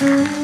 嗯